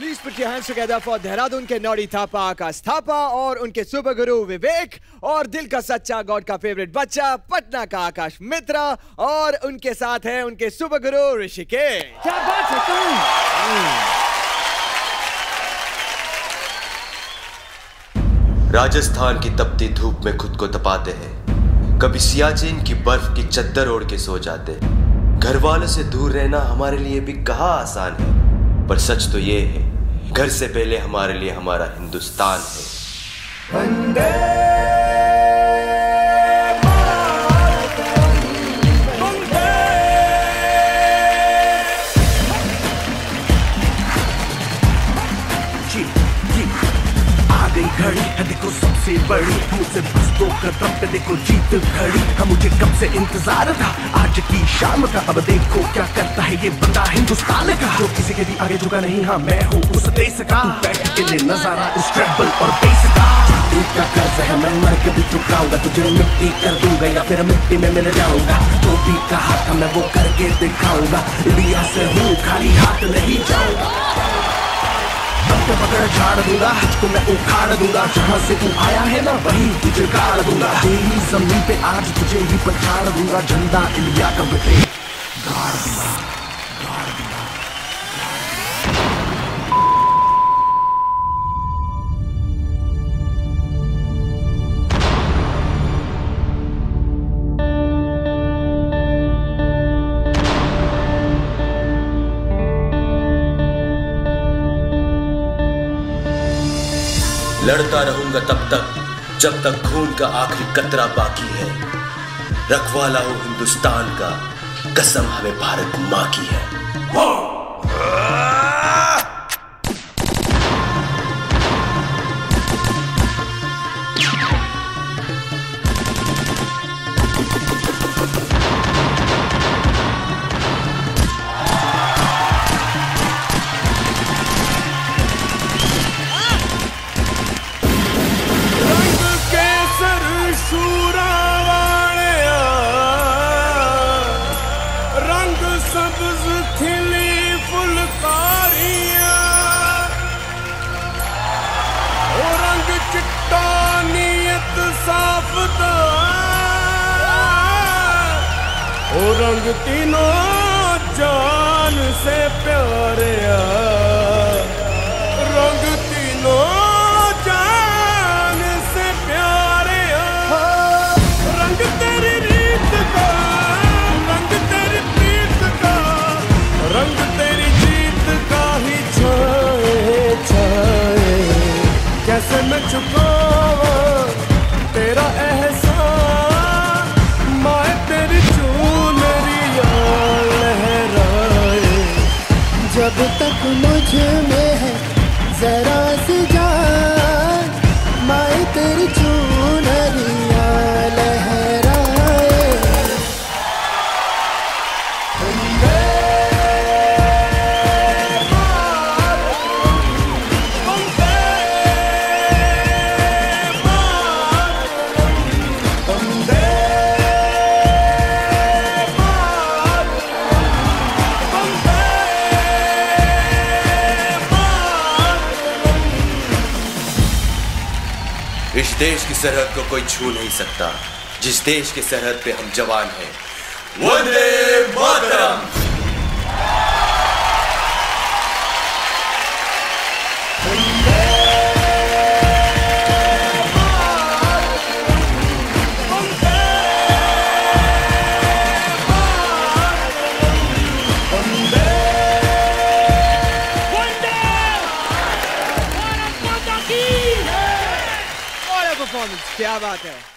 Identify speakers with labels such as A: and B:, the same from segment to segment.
A: Please put your hands together for Dehradun के नौड़ी थापा आकाश थापा और उनके सुपर गुरु विवेक और दिल का सच्चा गॉड का फेवरेट बच्चा पटना का आकाश मित्रा और उनके साथ है उनके सुपर गुरु ऋषिकेश।
B: क्या बात है तुम?
C: राजस्थान की तपती धूप में खुद को तपाते हैं। कभी सियाचिन की बर्फ़ की चद्दर ओढ़ के सो जाते हैं। घर वालों से दूर रहना हमारे लिए भी कहा आसान है। पर सच तो ये है घर से पहले हमारे लिए हमारा हिंदुस्तान है।
D: गई घड़ी। है देखो सबसे बड़ी मुझसे बस दो कदम पे देखो जीत खड़ी हम मुझे कब से इंतज़ार था? आज की शाम का। अब देखो क्या करता है ये बंदा हिंदुस्तान का। जो किसी के भी आगे झुका नहीं हाँ मैं हूँ उस देश का। बैठ के ले नज़ारा इस ट्रैवल और बेस का। दिल का कर्ज है? मैं मर के भी चुकाऊँगा तुझे मिट्टी कर दूँगा या फिर मिट्टी में मिल जाऊँगा। तो भी कहा था मैं वो करके दिखाऊँगा। इंडिया से हूँ, खाली हाथ नहीं जाऊँगा। पकड़ पकड़ झाड़ दूँगा। तुझको मैं उखाड़ दूँगा। जहाँ से तू आया है ना, वही तुझे गाड़ दूँगा। तेरी ज़मीन पे आज तुझे ही पछाड़ दूँगा। झंडा इंडिया का बेटे गाड़ दूँगा गाड़ दूँगा
C: लड़ता रहूँगा तब तक, जब तक खून का आखिरी कतरा बाकी है। रखवाला हूँ हिंदुस्तान का, कसम हमें भारत माँ की है।
B: रंग तीनों जान से प्यारे रंग
E: जब तक मुझमें है जरा
C: इस देश की सरहद को कोई छू नहीं सकता। जिस देश के सरहद पे हम जवान हैं, वंदे मातरम।
A: परफॉर्मेंस क्या बात है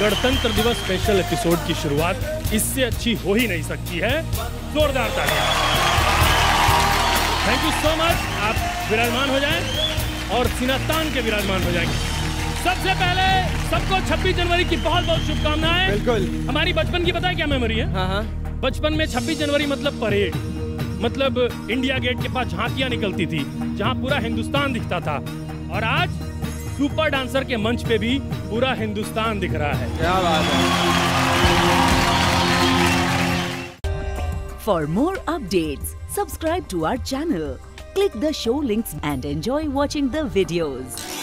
B: गणतंत्र दिवस स्पेशल एपिसोड की शुरुआत इससे अच्छी हो ही नहीं सकती है। जोरदार तालियाँ। थैंक यू सो मच आप विराजमान हो जाएँ और सिनातान के विराजमान हो जाएँगे। सबसे पहले सबको 26 जनवरी की बहुत बहुत शुभकामनाएँ।
F: बिल्कुल।
B: हमारी बचपन की पता है क्या मेमोरी है?
F: हाँ हाँ।
B: बचपन में 26 जनवरी मतलब परेड मतलब इंडिया गेट के पास झांकियाँ निकलती थी जहाँ पूरा हिंदुस्तान दिखता था। और आज सुपर डांसर के मंच पे भी पूरा हिंदुस्तान दिख रहा है।
G: For more update subscribe to our channel click the show links and enjoy watching the videos